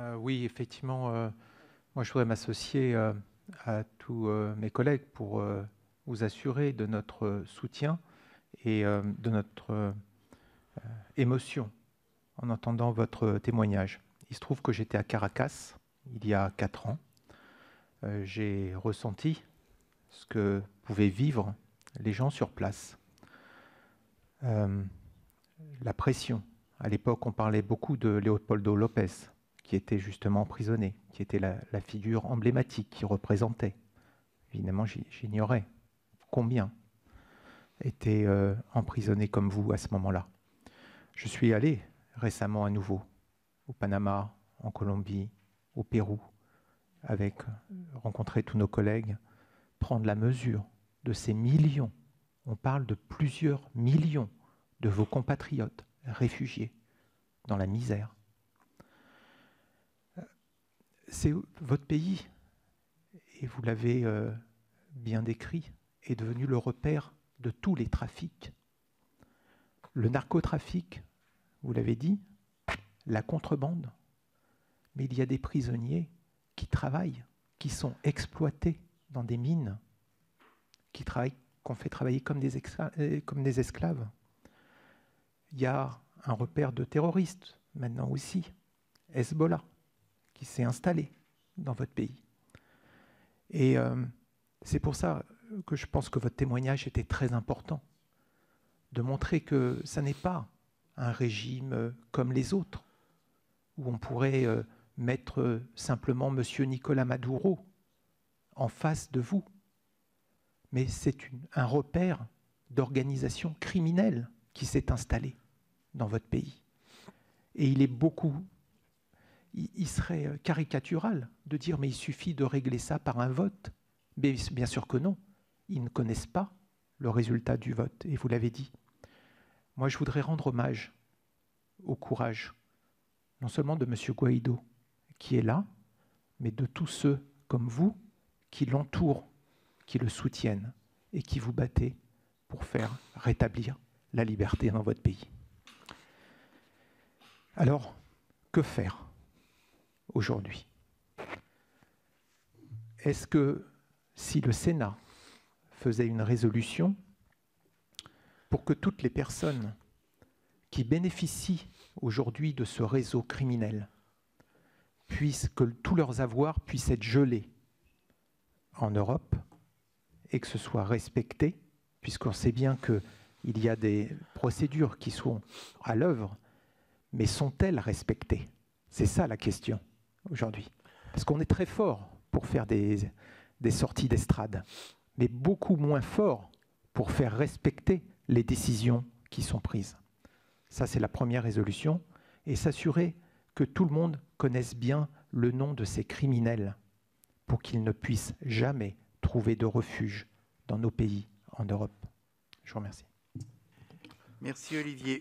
Euh, oui, effectivement, euh, moi je voudrais m'associer euh, à tous mes collègues pour vous assurer de notre soutien et de notre émotion en entendant votre témoignage. Il se trouve que j'étais à Caracas il y a quatre ans. J'ai ressenti ce que pouvaient vivre les gens sur place. La pression. À l'époque, on parlait beaucoup de Leopoldo Lopez, qui était justement emprisonné, qui était la, figure emblématique, qui représentait. Évidemment, j'ig- j'ignorais combien étaient euh, emprisonnés comme vous à ce moment-là. Je suis allé récemment à nouveau au Panama, en Colombie, au Pérou, avec euh, rencontrer tous nos collègues, prendre la mesure de ces millions. On parle de plusieurs millions de vos compatriotes réfugiés dans la misère. C'est votre pays, et vous l'avez euh, bien décrit, est devenu le repère de tous les trafics. Le narcotrafic, vous l'avez dit, la contrebande, mais il y a des prisonniers qui travaillent, qui sont exploités dans des mines, qui travaillent, qu'on fait travailler comme des, euh, comme des esclaves. Il y a un repère de terroristes maintenant aussi, Hezbollah, qui s'est installé dans votre pays. Et euh, c'est pour ça que je pense que votre témoignage était très important, de montrer que ça n'est pas un régime euh, comme les autres, où on pourrait euh, mettre simplement Monsieur Nicolas Maduro en face de vous, mais c'est un repère d'organisation criminelle qui s'est installé dans votre pays. Et il est beaucoup, il, serait euh, caricatural de dire mais il suffit de régler ça par un vote. Mais bien sûr que non, ils ne connaissent pas le résultat du vote, et vous l'avez dit. Moi, je voudrais rendre hommage au courage, non seulement de M. Guaido, qui est là, mais de tous ceux comme vous qui l'entourent, qui le soutiennent et qui vous battez pour faire rétablir la liberté dans votre pays. Alors, que faire? Aujourd'hui. Est-ce que si le Sénat faisait une résolution pour que toutes les personnes qui bénéficient aujourd'hui de ce réseau criminel puissent, que tous leurs avoirs puissent être gelés en Europe et que ce soit respecté, puisqu'on sait bien qu'il y a des procédures qui sont à l'œuvre, mais sont-elles respectées? C'est ça la question aujourd'hui. Parce qu'on est très fort pour faire des, sorties d'estrade, mais beaucoup moins fort pour faire respecter les décisions qui sont prises. Ça, c'est la première résolution. Et s'assurer que tout le monde connaisse bien le nom de ces criminels pour qu'ils ne puissent jamais trouver de refuge dans nos pays en Europe. Je vous remercie. Merci Olivier.